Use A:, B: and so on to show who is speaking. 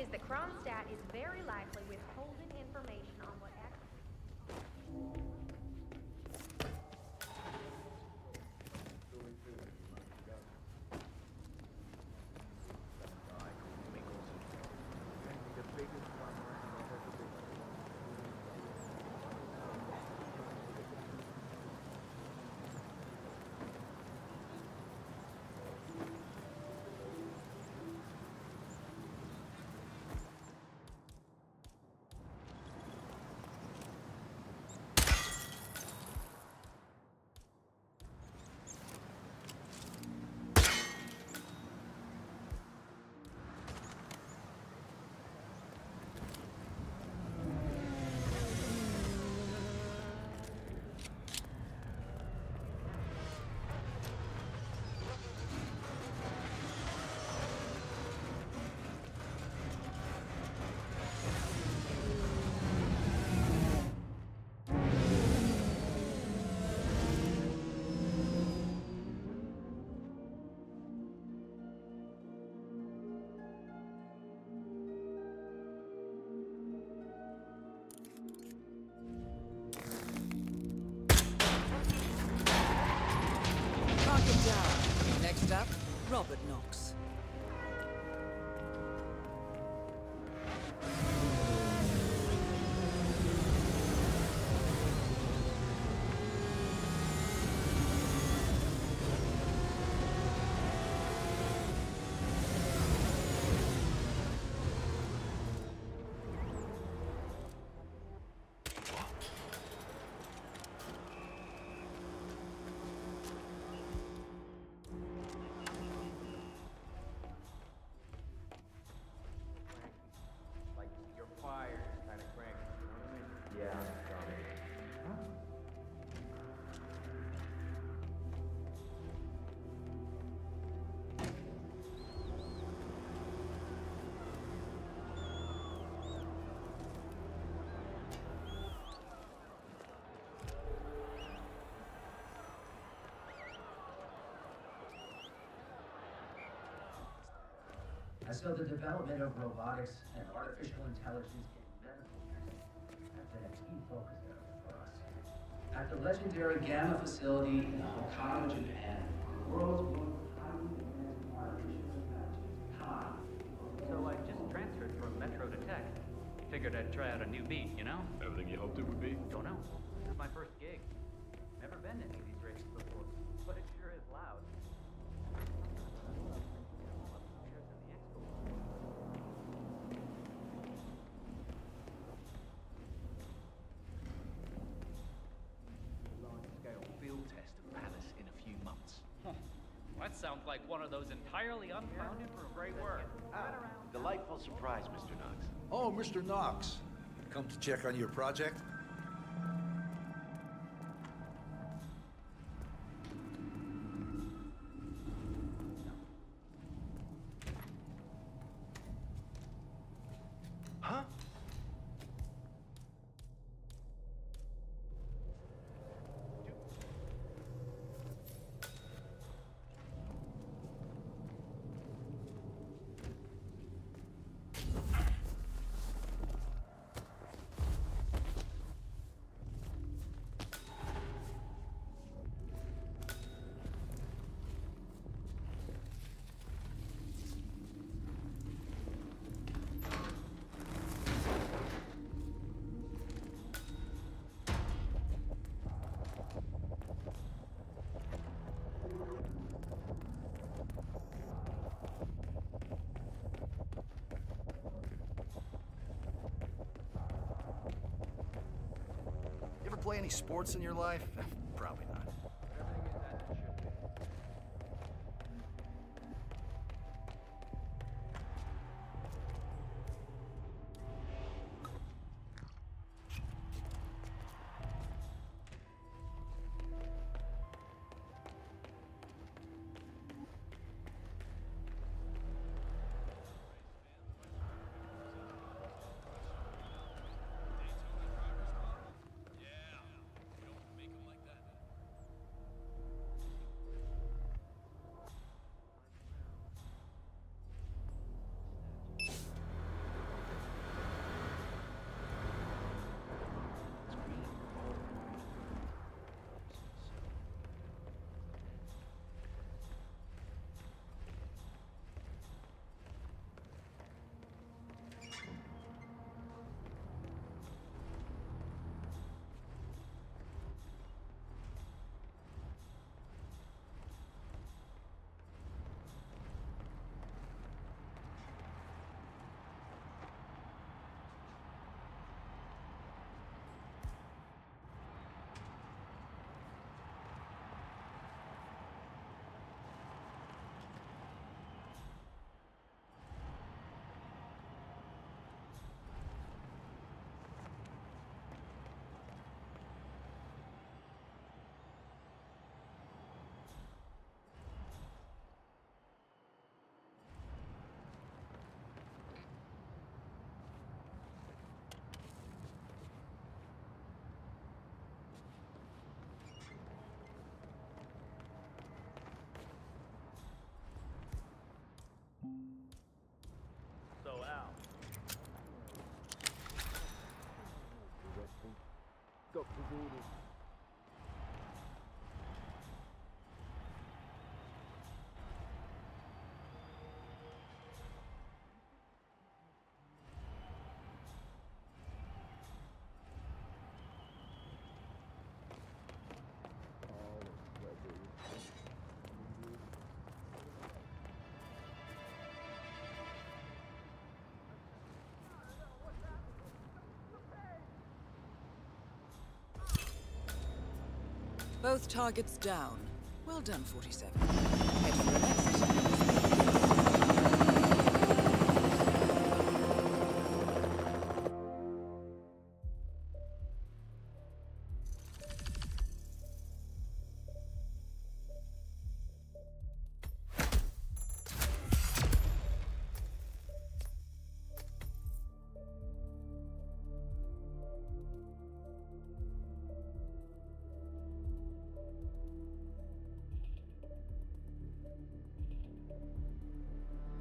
A: is that Kronstadt is very likely withholding information on what actually...
B: up, Robert Knox.
C: And so the development of robotics and artificial intelligence in medical care has been a key focus area for us. At the legendary GAMA facility in Hokkaido, Japan, the world's most highly advanced artificial intelligence, Kai,
D: So I just transferred from Metro to Tech. Figured I'd try out a new beat, you know?
E: Everything you hoped it would be?
D: Don't know. This is my first gig. Never been to any one of those entirely unfounded for great work.
F: Delightful surprise, Mr. Knox.
G: Oh, Mr. Knox. Come to check on your project? Play any sports in your life? Probably
B: Both targets down. Well done, 47.